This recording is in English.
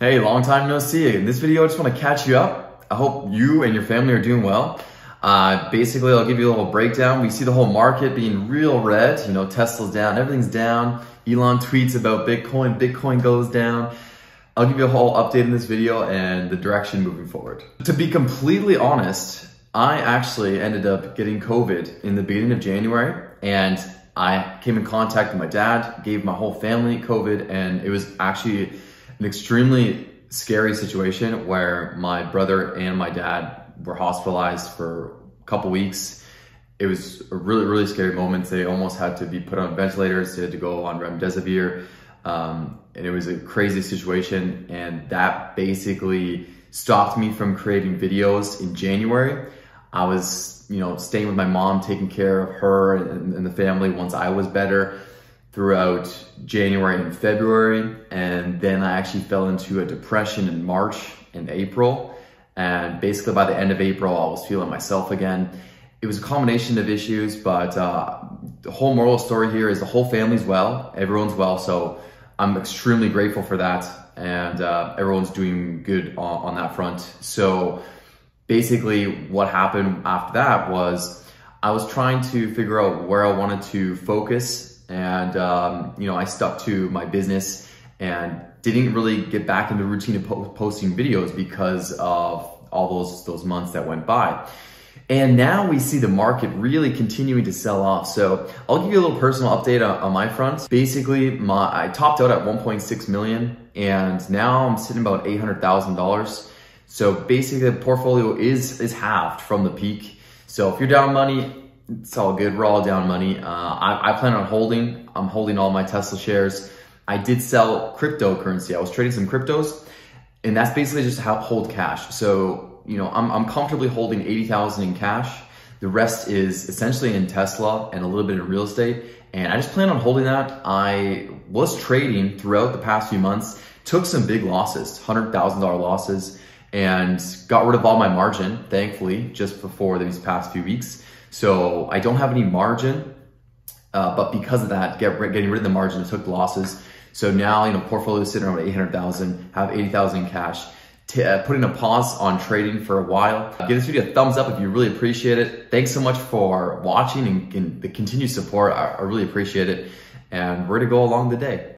Hey, long time no see. In this video, I just want to catch you up. I hope you and your family are doing well. Uh, basically, I'll give you a little breakdown. We see the whole market being real red. You know, Tesla's down, everything's down. Elon tweets about Bitcoin, Bitcoin goes down. I'll give you a whole update in this video and the direction moving forward. To be completely honest, I actually ended up getting COVID in the beginning of January and I came in contact with my dad, gave my whole family COVID, and it was actually an extremely scary situation where my brother and my dad were hospitalized for a couple weeks. It was a really, really scary moment. They almost had to be put on ventilators. They had to go on remdesivir. Um, and it was a crazy situation. And that basically stopped me from creating videos in January. I was, you know, staying with my mom, taking care of her and, and the family once I was better throughout January and February. And then I actually fell into a depression in March and April. And basically by the end of April, I was feeling myself again. It was a combination of issues, but uh, the whole moral story here is the whole family's well, everyone's well. So I'm extremely grateful for that. And uh, everyone's doing good on, on that front. So basically what happened after that was I was trying to figure out where I wanted to focus and um, you know I stuck to my business and didn't really get back into routine of po posting videos because of all those those months that went by. And now we see the market really continuing to sell off. So I'll give you a little personal update on, on my front. Basically, my I topped out at 1.6 million and now I'm sitting about $800,000. So basically the portfolio is, is halved from the peak. So if you're down money, it's all good. We're all down money. Uh, I, I, plan on holding. I'm holding all my Tesla shares. I did sell cryptocurrency. I was trading some cryptos, and that's basically just how hold cash. So you know, I'm, I'm comfortably holding eighty thousand in cash. The rest is essentially in Tesla and a little bit in real estate. And I just plan on holding that. I was trading throughout the past few months, took some big losses, $100,000 losses, and got rid of all my margin, thankfully, just before these past few weeks. So I don't have any margin, uh, but because of that, get, getting rid of the margin, I took losses. So now, you know, portfolio is sitting around 800,000, have 80,000 in cash. Uh, putting a pause on trading for a while. Give this video a thumbs up if you really appreciate it. Thanks so much for watching and, and the continued support. I, I really appreciate it. And we're to go along the day.